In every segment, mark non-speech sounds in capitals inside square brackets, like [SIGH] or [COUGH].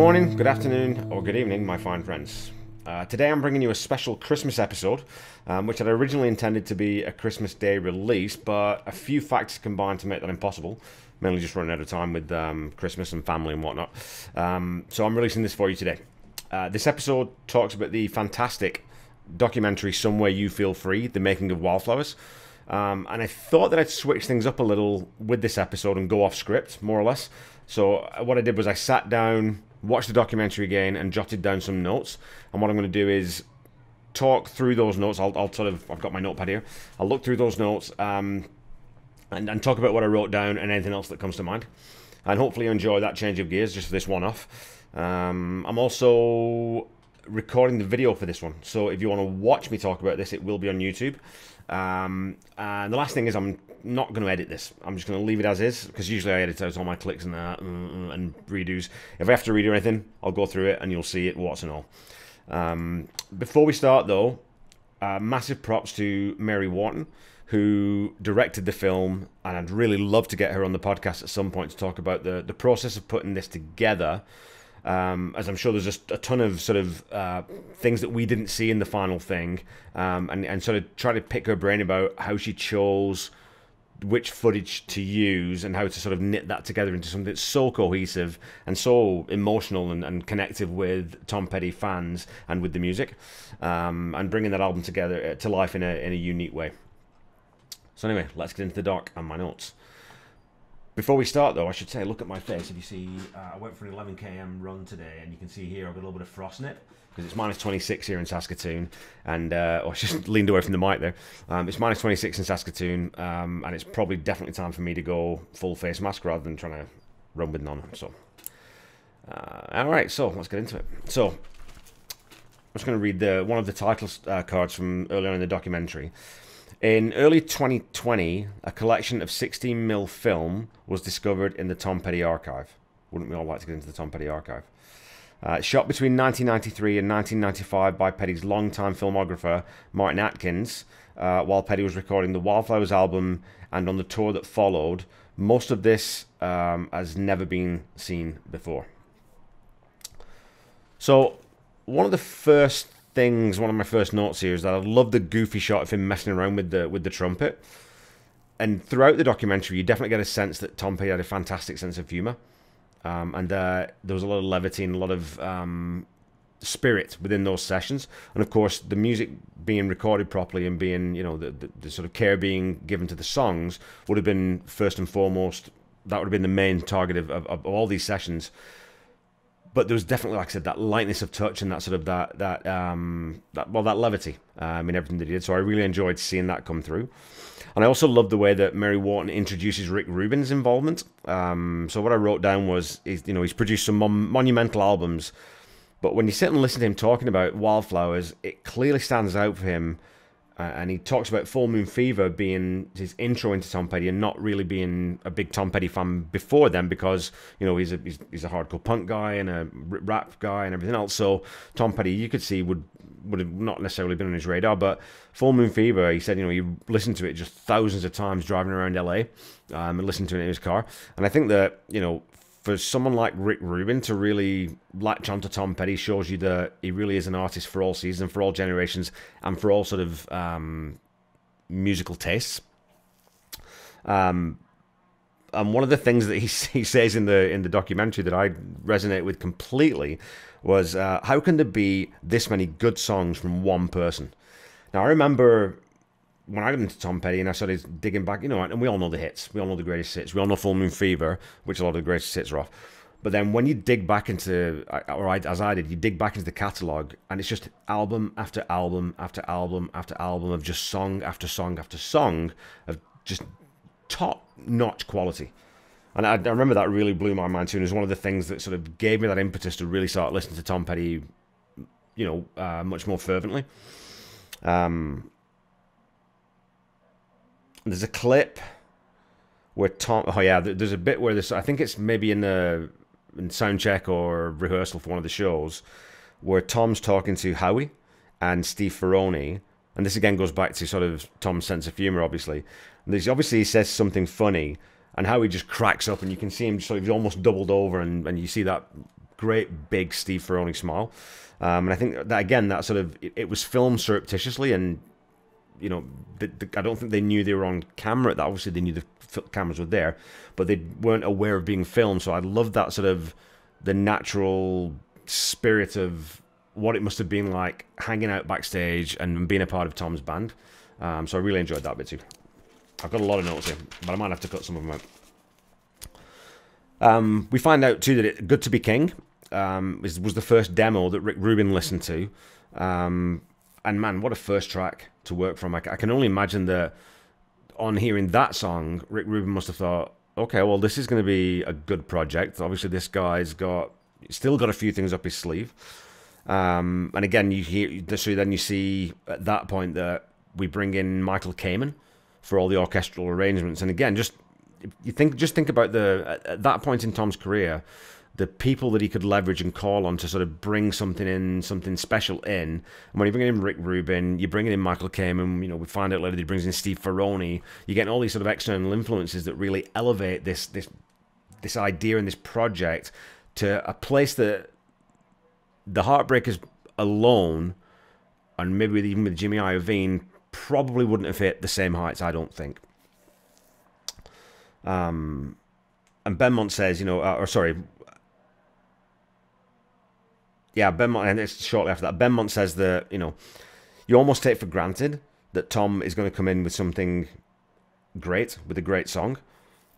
morning, good afternoon, or good evening, my fine friends. Uh, today I'm bringing you a special Christmas episode, um, which had originally intended to be a Christmas Day release, but a few factors combined to make that impossible. Mainly just running out of time with um, Christmas and family and whatnot. Um, so I'm releasing this for you today. Uh, this episode talks about the fantastic documentary Somewhere You Feel Free, the making of Wildflowers. Um, and I thought that I'd switch things up a little with this episode and go off script, more or less. So uh, what I did was I sat down, watched the documentary again, and jotted down some notes. And what I'm going to do is talk through those notes. I'll, I'll, sort of I've got my notepad here. I'll look through those notes um, and, and talk about what I wrote down and anything else that comes to mind. And hopefully you enjoy that change of gears just for this one off. Um, I'm also recording the video for this one. So if you want to watch me talk about this, it will be on YouTube. Um, and the last thing is I'm not going to edit this. I'm just going to leave it as is because usually I edit out all my clicks and that and, and redos. If I have to redo anything, I'll go through it and you'll see it, what's and all. Um, before we start, though, uh, massive props to Mary Wharton, who directed the film, and I'd really love to get her on the podcast at some point to talk about the, the process of putting this together. Um, as I'm sure there's just a ton of sort of uh, things that we didn't see in the final thing, um, and, and sort of try to pick her brain about how she chose which footage to use and how to sort of knit that together into something that's so cohesive and so emotional and, and connective with Tom Petty fans and with the music, um, and bringing that album together uh, to life in a in a unique way. So anyway, let's get into the doc and my notes. Before we start, though, I should say, look at my face. If you see, uh, I went for an 11 km run today, and you can see here I've got a little bit of frost nip because it's minus 26 here in Saskatoon, and uh, oh, I just [LAUGHS] leaned away from the mic there. Um, it's minus 26 in Saskatoon, um, and it's probably definitely time for me to go full face mask rather than trying to run with none. So, uh, all right, so let's get into it. So, I'm just going to read the one of the title uh, cards from earlier in the documentary. In early 2020, a collection of 16mm film was discovered in the Tom Petty archive. Wouldn't we all like to get into the Tom Petty archive? Uh, shot between 1993 and 1995 by Petty's longtime filmographer Martyn Atkins, uh, while Petty was recording the Wildflowers album and on the tour that followed. Most of this um, has never been seen before. So, one of the first things, one of my first notes here is that I love the goofy shot of him messing around with the with the trumpet. And throughout the documentary, you definitely get a sense that Tom Petty had a fantastic sense of humor. Um, and uh, there was a lot of levity and a lot of um, spirit within those sessions. And of course, the music being recorded properly and being, you know, the, the, the, sort of care being given to the songs would have been first and foremost, that would have been the main target of, of, of all these sessions. But there was definitely, like I said, that lightness of touch and that sort of that that um that well that levity um, in everything they did. So I really enjoyed seeing that come through. And I also love the way that Mary Wharton introduces Rick Rubin's involvement. Um, so what I wrote down was, you know, he's produced some mon- monumental albums, but when you sit and listen to him talking about Wildflowers, it clearly stands out for him. Uh, and he talks about Full Moon Fever being his intro into Tom Petty and not really being a big Tom Petty fan before then because, you know, he's a, he's, he's a hardcore punk guy and a rap guy and everything else. So Tom Petty, you could see, would would have not necessarily been on his radar. But Full Moon Fever, he said, you know, he listened to it just thousands of times driving around LA um, and listened to it in his car. And I think that, you know, for someone like Rick Rubin to really latch onto Tom Petty shows you that he really is an artist for all seasons, for all generations, and for all sort of um, musical tastes. Um, and one of the things that he, [LAUGHS] he says in the in the documentary that I resonate with completely was uh, how can there be this many good songs from one person? Now I remember when I got into Tom Petty and I started digging back, you know, and we all know the hits, we all know the greatest hits, we all know Full Moon Fever, which a lot of the greatest hits are off. But then when you dig back into, or I, as I did, you dig back into the catalogue, and it's just album after album after album after album of just song after song after song of just top notch quality. And I, I, remember that really blew my mind too. And it was one of the things that sort of gave me that impetus to really start listening to Tom Petty, you know, uh, much more fervently. Um, there's a clip where Tom. Oh yeah, there's a bit where this. I think it's maybe in the in sound check or rehearsal for one of the shows, where Tom's talking to Howie and Steve Ferrone, and this again goes back to sort of Tom's sense of humor, obviously. And there's obviously he says something funny, and Howie just cracks up, and you can see him sort of almost doubled over, and, and you see that great big Steve Ferrone smile. Um, and I think that again, that sort of it, it was filmed surreptitiously, and you know, the, the, I don't think they knew they were on camera. That obviously they knew the f- cameras were there, but they weren't aware of being filmed. So I love that sort of the natural spirit of what it must have been like hanging out backstage and being a part of Tom's band. Um, so I really enjoyed that bit too. I've got a lot of notes here, but I might have to cut some of them out. Um, we find out too that it, "Good to Be King" um, was, was the first demo that Rick Rubin listened to, um, and man, what a first track to work from! I, can only imagine that on hearing that song, Rick Rubin must have thought, "Okay, well, this is going to be a good project." Obviously, this guy's got still got a few things up his sleeve. Um, and again, you hear so then you see at that point that we bring in Michael Kamen for all the orchestral arrangements, and again, just you think just think about the at that point in Tom's career, the people that he could leverage and call on to sort of bring something in, something special in. And when you bring in Rick Rubin, you're bringing in Michael Kamen. You know, we find out later he brings in Steve Ferrone. You're getting all these sort of external influences that really elevate this this this idea and this project to a place that the Heartbreakers alone, and maybe even with Jimmy Iovine, probably wouldn't have hit the same heights. I don't think. Um, and Benmont says, you know, uh, or sorry, yeah, Benmont, and it's shortly after that. Benmont says that you know, you almost take for granted that Tom is going to come in with something great, with a great song.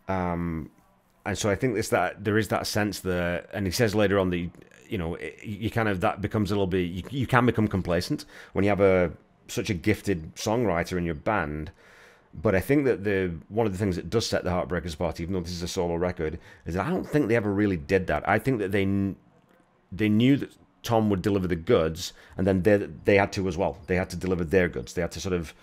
Um, and so I think it's that there is that sense that, and he says later on the, you know, you kind of that becomes a little bit, you, you can become complacent when you have a such a gifted songwriter in your band but I think that the one of the things that does set the Heartbreakers apart, even though this is a solo record, is that I don't think they ever really did that. I think that they they knew that Tom would deliver the goods, and then they they had to as well. They had to deliver their goods. They had to sort of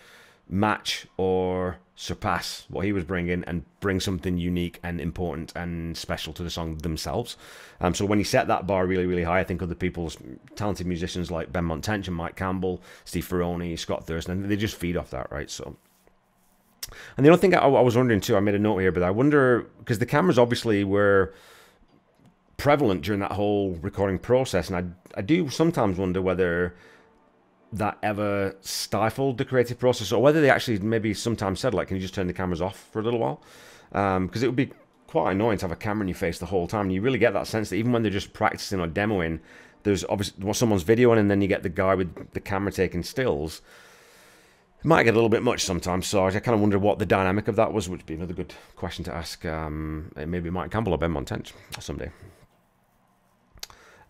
match or surpass what he was bringing and bring something unique and important and special to the song themselves. Um, so when he set that bar really, really high, I think other people's talented musicians like Ben Tench and Mike Campbell, Steve Ferrone, Scott Thurston, they just feed off that, right? So and the other thing I, I was wondering too, I made a note here, but I wonder because the cameras obviously were prevalent during that whole recording process, and I I do sometimes wonder whether that ever stifled the creative process, or whether they actually maybe sometimes said like, "Can you just turn the cameras off for a little while?" Because um, it would be quite annoying to have a camera in your face the whole time. And you really get that sense that even when they're just practicing or demoing, there's obviously someone's videoing, and then you get the guy with the camera taking stills it might get a little bit much sometimes, so I kind of wonder what the dynamic of that was, which would be another good question to ask. Um, maybe Mike Campbell or Benmont Tench someday.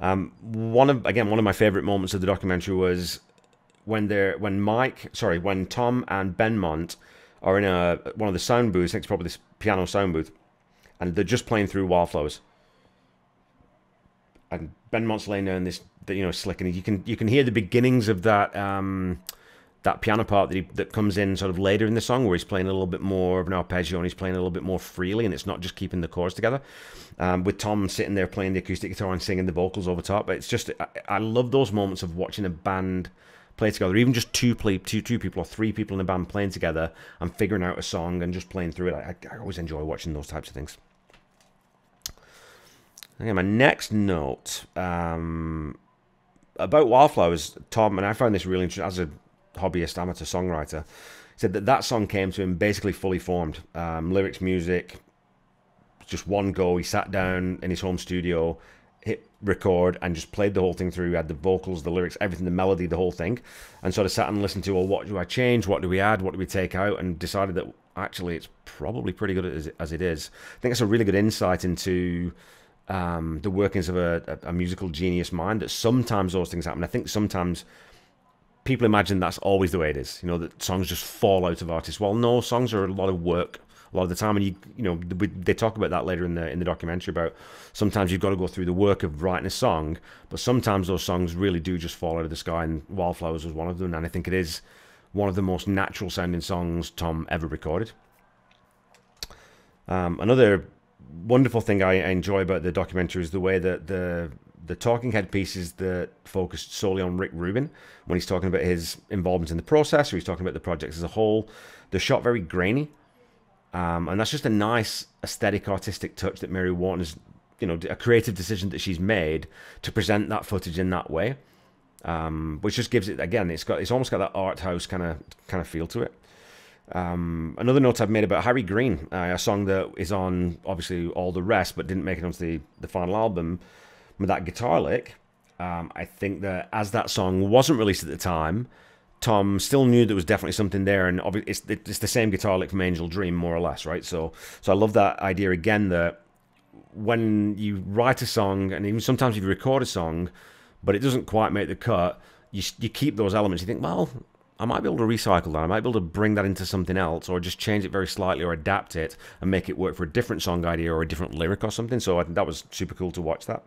Um, one of again, one of my favorite moments of the documentary was when they're when Mike, sorry, when Tom and Benmont are in a one of the sound booths. I think it's probably this piano sound booth, and they're just playing through Wildflowers. And Benmont's laying there in this, you know, slick, and you can you can hear the beginnings of that. Um, that piano part that he, that comes in sort of later in the song where he's playing a little bit more of an arpeggio and he's playing a little bit more freely and it's not just keeping the chords together. Um, with tom sitting there playing the acoustic guitar and singing the vocals over top it's just I, I, love those moments of watching a band play together. Even just two play two two people or three people in a band playing together and figuring out a song and just playing through it. I, I always enjoy watching those types of things. Okay my next note um, about wildflowers tom and i found this really interesting. As a hobbyist amateur songwriter, said that that song came to him basically fully formed. Um, lyrics, music, just one go. He sat down in his home studio, hit record, and just played the whole thing through. Had the vocals, the lyrics, everything, the melody, the whole thing, and sort of sat and listened to, well, what do I change? What do we add? What do we take out? And decided that actually it's probably pretty good as, as it is. I think it's a really good insight into. Um, the workings of a, a musical genius mind that sometimes those things happen. I think sometimes people imagine that's always the way it is. You know that songs just fall out of artists. Well, no, songs are a lot of work a lot of the time, and you you know they talk about that later in the in the documentary about sometimes you've got to go through the work of writing a song, but sometimes those songs really do just fall out of the sky. And Wildflowers was one of them, and I think it is one of the most natural sounding songs Tom ever recorded. Um, another wonderful thing I enjoy about the documentary is the way that the the talking head pieces that focused solely on Rick Rubin when he's talking about his involvement in the process or he's talking about the project as a whole. They're shot very grainy. Um, and that's just a nice aesthetic artistic touch that Mary Wharton has you know a creative decision that she's made to present that footage in that way, um, which just gives it again. It's got it's almost got that art house kind of kind of feel to it. Um, another note I've made about Harry Green, uh, a song that is on obviously all the rest, but didn't make it onto the the final album. With that guitar lick, um, I think that as that song wasn't released at the time, Tom still knew there was definitely something there, and it's it's the same guitar lick from Angel Dream, more or less, right? So so I love that idea again that when you write a song, and even sometimes if you record a song, but it doesn't quite make the cut, you you keep those elements. You think, well, I might be able to recycle that. I might be able to bring that into something else, or just change it very slightly, or adapt it and make it work for a different song idea or a different lyric or something. So I think that was super cool to watch that.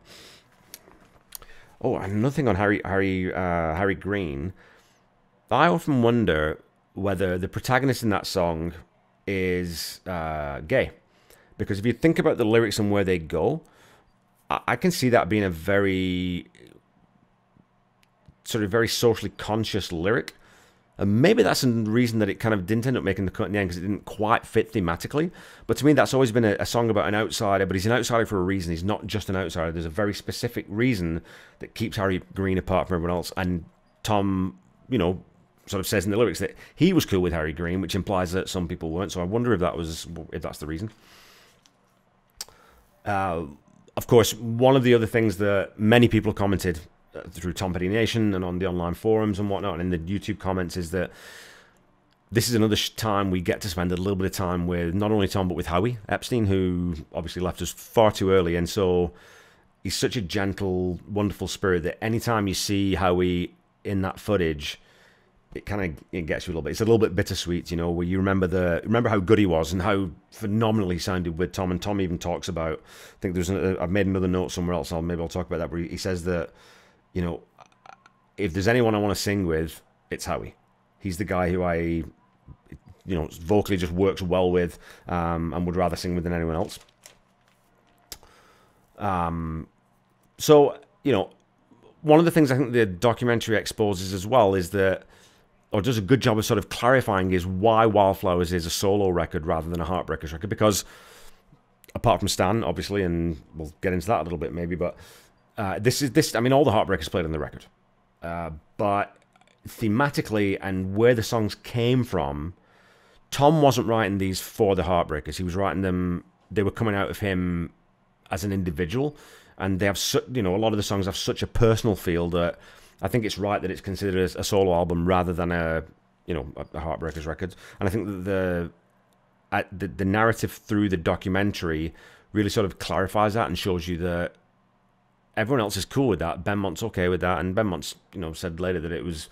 Oh, another thing on Harry Harry uh, Harry Green. I often wonder whether the protagonist in that song is uh, gay. Because if you think about the lyrics and where they go, I, I can see that being a very sort of very socially conscious lyric. And maybe that's the reason that it kind of didn't end up making the cut in the end because it didn't quite fit thematically. But to me, that's always been a, a, song about an outsider, but he's an outsider for a reason. He's not just an outsider. There's a very specific reason that keeps Harry Green apart from everyone else. And Tom, you know, sort of says in the lyrics that he was cool with Harry Green, which implies that some people weren't. So I wonder if that was if that's the reason. Uh, of course, one of the other things that many people commented Uh, through Tom Petty Nation and on the online forums and whatnot, and in the YouTube comments, is that this is another time we get to spend a little bit of time with not only Tom but with Howie Epstein, who obviously left us far too early, and so he's such a gentle, wonderful spirit that anytime you see Howie in that footage it kind of it gets you a little bit. It's a little bit bittersweet, you know, where you remember the remember how good he was and how phenomenally he sounded with Tom. And Tom even talks about. I think there's. A, uh, I've made another note somewhere else. I'll maybe I'll talk about that. Where he, he says that, you know, if there's anyone I want to sing with, it's Howie. He's the guy who I, you know, vocally just works well with, um, and would rather sing with than anyone else. Um, so you know, one of the things I think the documentary exposes as well is that or does a good job of sort of clarifying is why Wildflowers is a solo record rather than a Heartbreakers record. Because apart from Stan, obviously, and we'll get into that a little bit maybe, but uh, this is this. I mean, all the Heartbreakers played on the record, uh, but thematically and where the songs came from, Tom wasn't writing these for the Heartbreakers. He was writing them. They were coming out of him as an individual, and they have, su- you know, a lot of the songs have such a personal feel that I think it's right that it's considered as a solo album rather than a you know a Heartbreakers record. And I think that the the, the narrative through the documentary really sort of clarifies that and shows you that everyone else is cool with that. Benmont's okay with that, and Benmont's you know said later that it was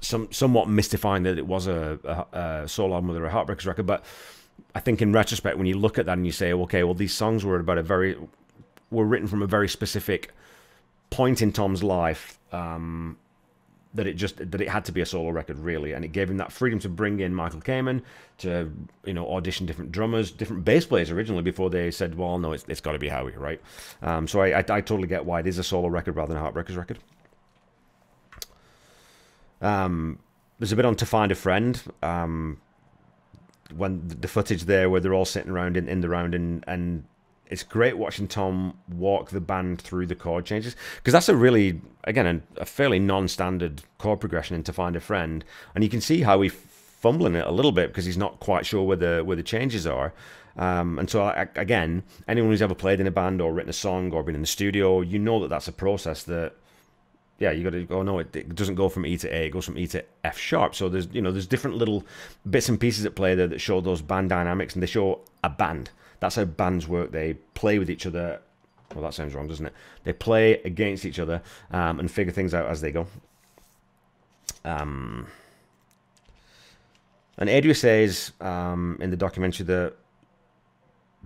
some somewhat mystifying that it was a, a, a solo album or a Heartbreakers record. But I think in retrospect, when you look at that and you say, okay, well these songs were about a very were written from a very specific point in Tom's life um, that it just that it had to be a solo record really, and it gave him that freedom to bring in Michael Kamen to you know audition different drummers, different bass players originally before they said, well, no, it's, it's got to be Howie, right? Um, so I, I, I totally get why it is a solo record rather than a Heartbreakers record. Um, there's a bit on to find a friend. Um, when the footage there where they're all sitting around in, in the round and and it's great watching Tom walk the band through the chord changes because that's a really, again, a, a fairly non-standard chord progression in "To Find a Friend," and you can see how he's fumbling it a little bit because he's not quite sure where the where the changes are. Um, and so, I, again, anyone who's ever played in a band or written a song or been in the studio, you know that that's a process that, yeah, you got to go. No, it, it, doesn't go from E to A; it goes from E to F sharp. So there's, you know, there's different little bits and pieces at play there that show those band dynamics, and they show a band. That's how bands work. They play with each other. Well, that sounds wrong, doesn't it? They play against each other um, and figure things out as they go. Um, and Adria says um, in the documentary that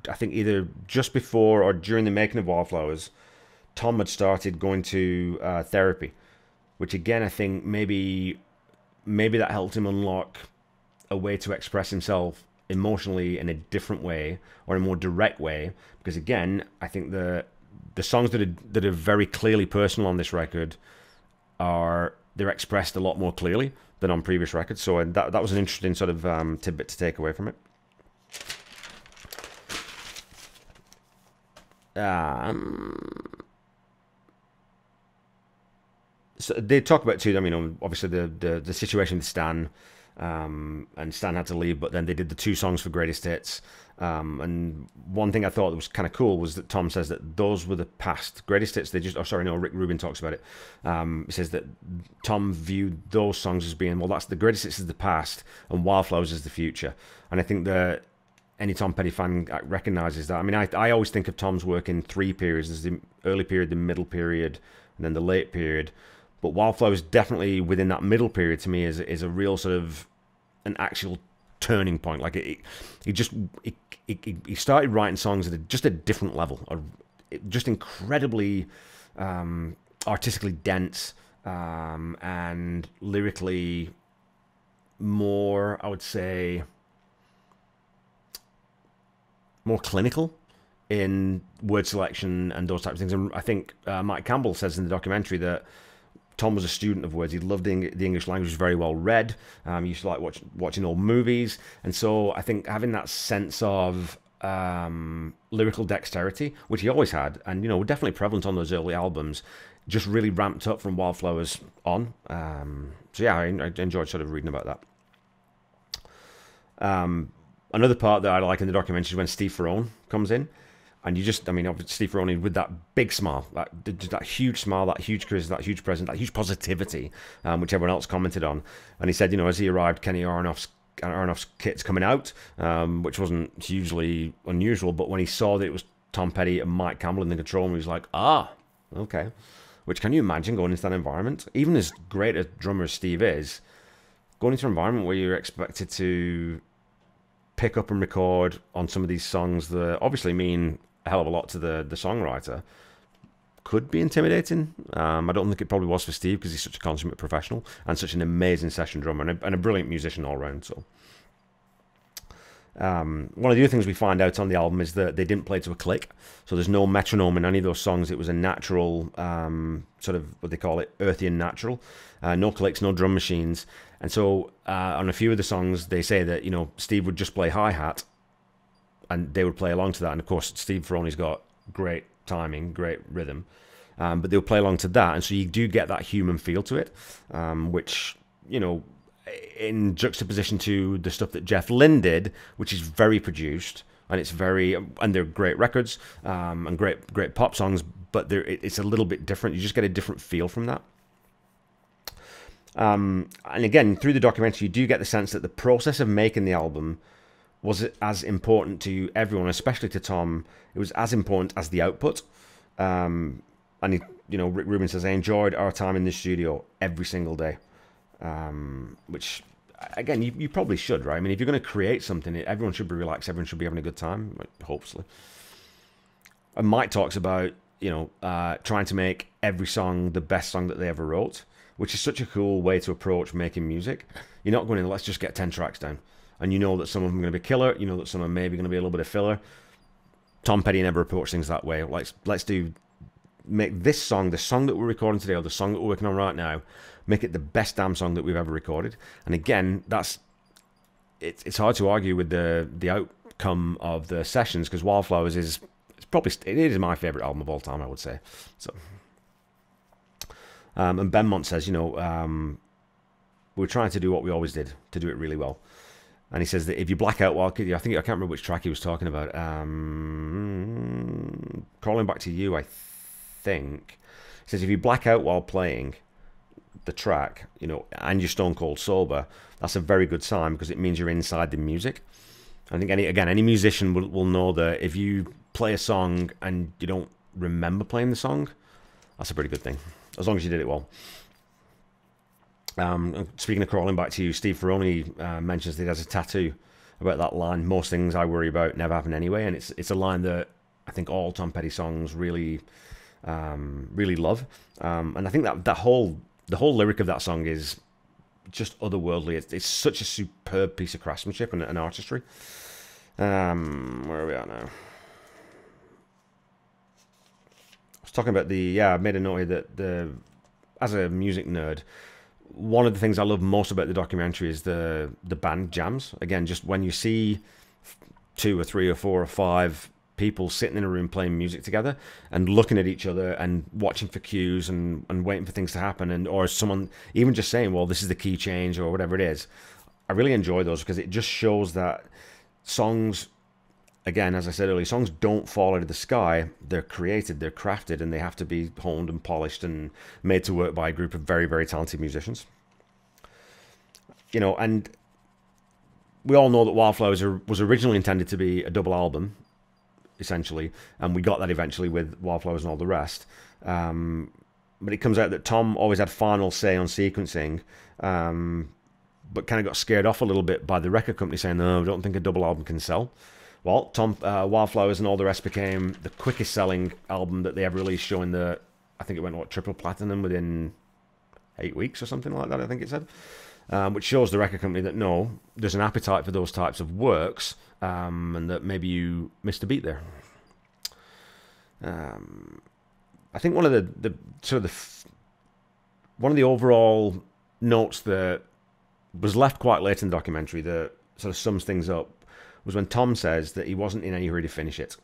I think either just before or during the making of Wildflowers, Tom had started going to uh, therapy, which again I think maybe maybe that helped him unlock a way to express himself emotionally in a different way or a more direct way. Because again, I think the the songs that are that are very clearly personal on this record are they're expressed a lot more clearly than on previous records. So that that was an interesting sort of um, tidbit to take away from it. Um, so they talk about too. I mean, obviously the the, the situation with Stan, um, and Stan had to leave, but then they did the two songs for Greatest Hits. Um, and one thing I thought that was kind of cool was that Tom says that those were the past greatest hits. They just, oh sorry, no, Rick Rubin talks about it. Um, he says that Tom viewed those songs as being, well, that's the greatest hits is the past, and Wildflowers is the future. And I think that any Tom Petty fan recognizes that. I mean, I, I always think of Tom's work in three periods: there's the early period, the middle period, and then the late period. But Wildflower Wildflowers definitely within that middle period to me is is a real sort of an actual turning point. Like it, he just he, he, he started writing songs at a, just a different level, a, just incredibly um, artistically dense um, and lyrically more, I would say, more clinical in word selection and those types of things. And I think uh, Mike Campbell says in the documentary that Tom was a student of words. He loved the, the English language, was very well read. Um, he used to like watch, watching old movies. And so I think having that sense of um, lyrical dexterity, which he always had, and, you know, definitely prevalent on those early albums, just really ramped up from Wildflowers on. Um, so yeah, I, I, enjoyed sort of reading about that. Um, another part that I like in the documentary is when Steve Ferrone comes in and you just, I mean, obviously Steve Ferrone with that big smile, that that huge smile, that huge charisma, that huge presence, that huge positivity, um, which everyone else commented on. And he said, you know, as he arrived, Kenny Aronoff's Aronoff's kit's coming out, um, which wasn't hugely unusual. But when he saw that it was Tom Petty and Mike Campbell in the control room, he was like, ah, okay. Which can you imagine going into that environment? Even as great a drummer as Steve is, going into an environment where you're expected to pick up and record on some of these songs that obviously mean a hell of a lot to the the songwriter could be intimidating. Um, I don't think it probably was for Steve because he's such a consummate professional and such an amazing session drummer and a, and a brilliant musician all around. So, um, one of the other things we find out on the album is that they didn't play to a click, so there's no metronome in any of those songs. It was a natural um, sort of what they call it, earthy and natural. Uh, no clicks, no drum machines, and so uh, on a few of the songs they say that you know Steve would just play hi hat and they would play along to that. And of course, Steve Ferrone's got great timing, great rhythm, um, but they'll play along to that, and so you do get that human feel to it, um, which you know, in juxtaposition to the stuff that Jeff Lynne did, which is very produced and it's very and they're great records um, and great great pop songs, but they're it's a little bit different. You just get a different feel from that. Um, and again, through the documentary, you do get the sense that the process of making the album was it as important to everyone, especially to Tom. It was as important as the output. Um, and he, you know, Rick Rubin says, I enjoyed our time in the studio every single day. Um, which, again, you, you probably should, right? I mean, if you're going to create something, everyone should be relaxed. Everyone should be having a good time, hopefully. And Mike talks about, you know, uh, trying to make every song the best song that they ever wrote, which is such a cool way to approach making music. You're not going to, let's just get 10 tracks down and you know that some of them are going to be killer. You know that some are maybe going to be a little bit of filler. Tom Petty never approached things that way. Let's let's do make this song, the song that we're recording today, or the song that we're working on right now, make it the best damn song that we've ever recorded. And again, that's it's it's hard to argue with the the outcome of the sessions because Wildflowers is it's probably it is my favorite album of all time. I would say so. Um, and Benmont says, you know, um, we're trying to do what we always did to do it really well. And he says that if you black out while I think I can't remember which track he was talking about. Um, crawling back to you, I think. He says if you black out while playing the track, you know, and you're stone cold sober, that's a very good sign because it means you're inside the music. I think any again any musician will, will know that if you play a song and you don't remember playing the song, that's a pretty good thing. As long as you did it well. Um, speaking of crawling back to you, Steve Ferrone uh, mentions that he has a tattoo about that line. Most things I worry about never happen anyway, and it's it's a line that I think all Tom Petty songs really um, really love. Um, and I think that that whole the whole lyric of that song is just otherworldly. It's, it's such a superb piece of craftsmanship and, and artistry. Um, where are we at now? I was talking about the yeah. I made a note that the as a music nerd, one of the things I love most about the documentary is the the band jams. Again, just when you see two or three or four or five people sitting in a room playing music together and looking at each other and watching for cues and, and waiting for things to happen and or someone even just saying well this is the key change or whatever it is i really enjoy those because it just shows that songs again as i said earlier songs don't fall out of the sky they're created they're crafted and they have to be honed and polished and made to work by a group of very very talented musicians you know and we all know that Wildflowers was originally intended to be a double album, essentially, and we got that eventually with Wildflowers and all the rest. Um, but it comes out that Tom always had final say on sequencing, um, but kind of got scared off a little bit by the record company saying, "No, I don't think a double album can sell." Well, Tom uh, Wildflowers and all the rest became the quickest selling album that they ever released, showing the I think it went what triple platinum within eight weeks or something like that. I think it said um, which shows the record company that no, there's an appetite for those types of works, um, and that maybe you missed a beat there. Um, I think one of the, the sort of the one of the overall notes that was left quite late in the documentary that sort of sums things up was when Tom says that he wasn't in any hurry to finish it.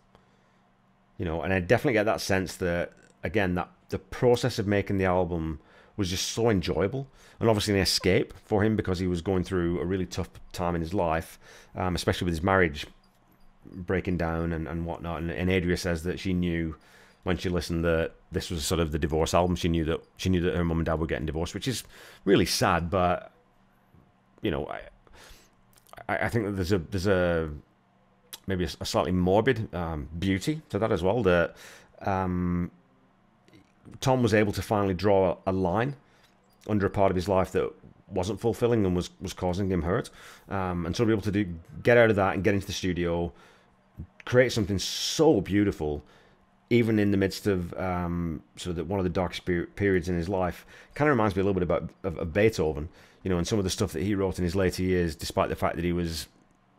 You know, and I definitely get that sense that again that the process of making the album was just so enjoyable and obviously an escape for him because he was going through a really tough time in his life, um, especially with his marriage breaking down and, and whatnot. And, and Adria says that she knew when she listened that this was sort of the divorce album. She knew that she knew that her mum and dad were getting divorced, which is really sad. But you know, I, I think that there's a there's a maybe a, a slightly morbid um, beauty to that as well. That um, Tom was able to finally draw a line under a part of his life that wasn't fulfilling and was, was causing him hurt. Um, and so to be able to do get out of that and get into the studio, create something so beautiful, even in the midst of um, sort of the, one of the darkest periods in his life, kind of reminds me a little bit about of, of Beethoven, you know, and some of the stuff that he wrote in his later years, despite the fact that he was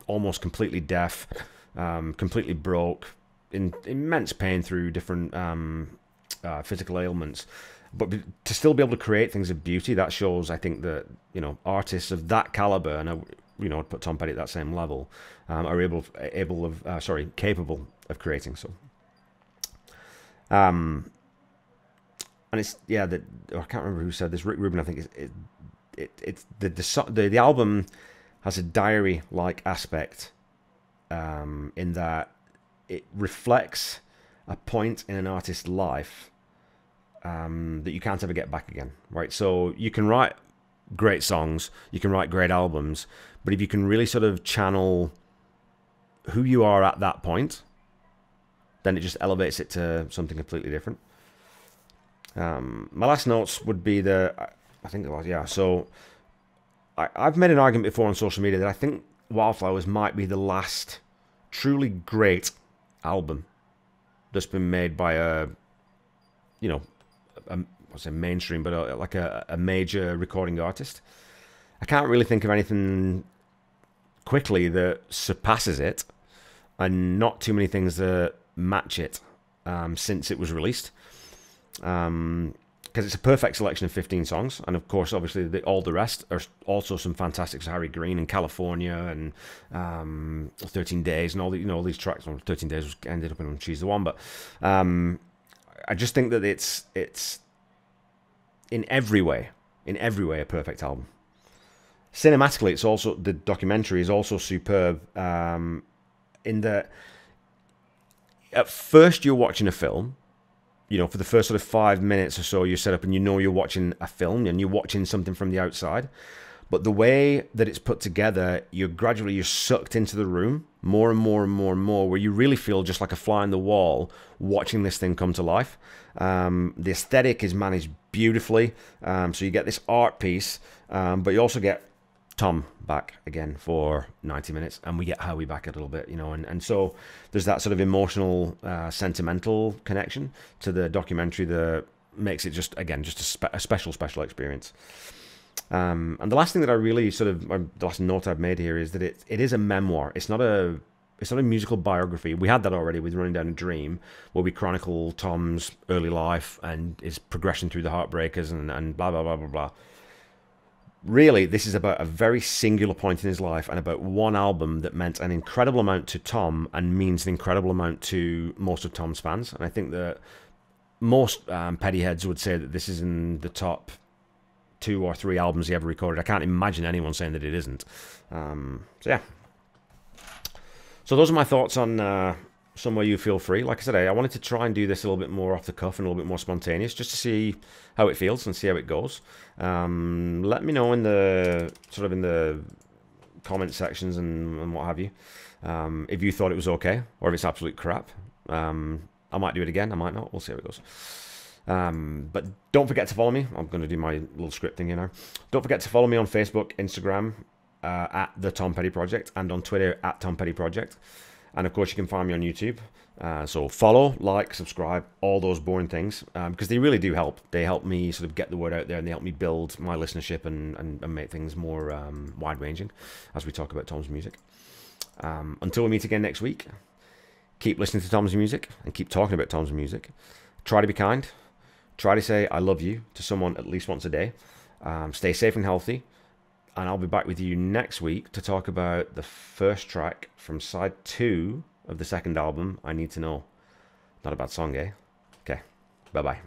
almost completely deaf, [LAUGHS] um, completely broke, in immense pain through different um, uh, physical ailments. But to still be able to create things of beauty, that shows, I think, that you know artists of that caliber, and I, you know, I'd put Tom Petty at that same level, um, are able able of uh, sorry capable of creating. So, um, and it's yeah that oh, I can't remember who said this. Rick Rubin, I think it, it, it it's the, the the the album has a diary like aspect um, in that it reflects a point in an artist's life um, that you can't ever get back again, right? So you can write great songs, you can write great albums, but if you can really sort of channel who you are at that point, then it just elevates it to something completely different. Um, my last notes would be the, I think it was, yeah. So I, I've made an argument before on social media that I think Wildflowers might be the last truly great album that's been made by a, you know, a, I say mainstream, but a, like a, a major recording artist. I can't really think of anything quickly that surpasses it, and not too many things that match it um, since it was released. Um, because it's a perfect selection of 15 songs, and of course, obviously, the, all the rest are also some fantastics. Harry Green and California and um, 13 Days and all the you know all these tracks. Well, 13 Days ended up in She's the One, but um, I just think that it's it's in every way, in every way, a perfect album. Cinematically, it's also the documentary is also superb. Um, in that, at first, you're watching a film you know, for the first sort of five minutes or so, you set up and you know you're watching a film and you're watching something from the outside. But the way that it's put together, you're gradually you're sucked into the room more and more and more and more, where you really feel just like a fly on the wall watching this thing come to life. Um, the aesthetic is managed beautifully, um, so you get this art piece, um, but you also get Tom back again for 90 minutes, and we get Howie back a little bit, you know, and, and so there's that sort of emotional, uh, sentimental connection to the documentary that makes it just again just a, spe- a special, special experience. Um, and the last thing that I really sort of the last note I've made here is that it it is a memoir. It's not a it's not a musical biography. We had that already with Running Down a Dream, where we chronicle Tom's early life and his progression through the Heartbreakers and, and blah blah blah blah blah really, this is about a very singular point in his life and about one album that meant an incredible amount to Tom and means an incredible amount to most of Tom's fans. And I think that most um, petty heads would say that this is in the top two or three albums he ever recorded. I can't imagine anyone saying that it isn't. Um, so yeah. So those are my thoughts on uh, somewhere you feel free. Like I said, I wanted to try and do this a little bit more off the cuff and a little bit more spontaneous, just to see how it feels and see how it goes. Um, let me know in the sort of in the comment sections and, and what have you, um, if you thought it was okay or if it's absolute crap. Um, I might do it again. I might not. We'll see how it goes. Um, but don't forget to follow me. I'm going to do my little scripting, you know. Don't forget to follow me on Facebook, Instagram, uh, at the Tom Petty Project, and on Twitter at Tom Petty Project. And of course, you can find me on YouTube. Uh, so follow, like, subscribe, all those boring things, um, because they really do help. They help me sort of get the word out there, and they help me build my listenership and, and, and make things more um, wide ranging as we talk about Tom's music. Um, until we meet again next week, keep listening to Tom's music and keep talking about Tom's music. Try to be kind. Try to say I love you to someone at least once a day. Um, stay safe and healthy and I'll be back with you next week to talk about the first track from side two of the second album, I Need to Know. Not a bad song, eh? Okay, bye bye.